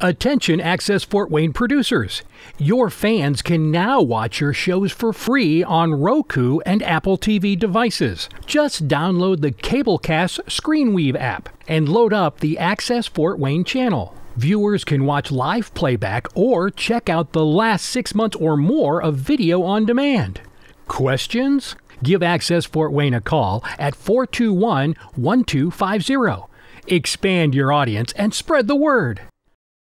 Attention Access Fort Wayne producers. Your fans can now watch your shows for free on Roku and Apple TV devices. Just download the Cablecast ScreenWeave app and load up the Access Fort Wayne channel. Viewers can watch live playback or check out the last six months or more of video on demand. Questions? Give Access Fort Wayne a call at 421 1250. Expand your audience and spread the word.